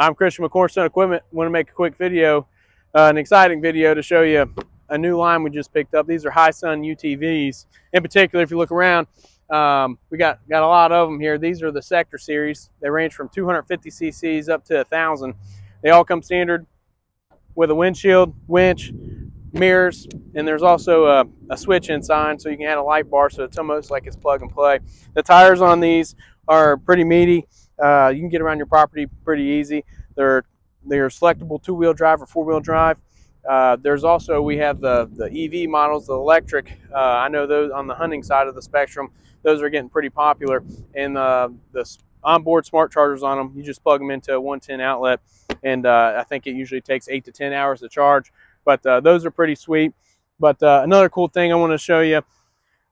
I'm Christian with Cornerstone Equipment. want to make a quick video, uh, an exciting video to show you a new line we just picked up. These are Hisun UTVs. In particular, if you look around, um, we got, got a lot of them here. These are the Sector series. They range from 250 cc's up to 1,000. They all come standard with a windshield, winch, mirrors, and there's also a, a, switch inside so you can add a light bar so it's almost like it's plug and play. The tires on these are pretty meaty. Uh, you can get around your property pretty easy. They're they're selectable two-wheel drive or four-wheel drive. Uh, there's also we have the the EV models, the electric. Uh, I know those on the hunting side of the spectrum. Those are getting pretty popular, and uh, the onboard smart chargers on them. You just plug them into a 110 outlet, and uh, I think it usually takes eight to 10 hours to charge. But uh, those are pretty sweet. But uh, another cool thing I want to show you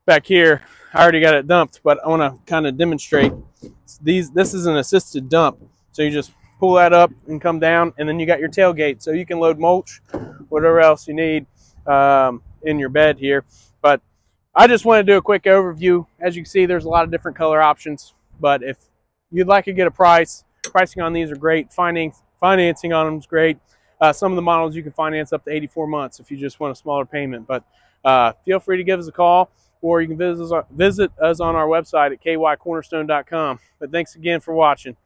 back here. I already got it dumped, but I want to kind of demonstrate these. This is an assisted dump, so you just pull that up and come down, and then you got your tailgate, so you can load mulch, whatever else you need um, in your bed here. But I just want to do a quick overview. As you can see, there's a lot of different color options, but if you'd like to get a price, pricing on these are great. Finding, financing on them is great. Uh, some of the models you can finance up to 84 months if you just want a smaller payment. But uh, feel free to give us a call or you can visit us, on our website at kycornerstone.com. But thanks again for watching.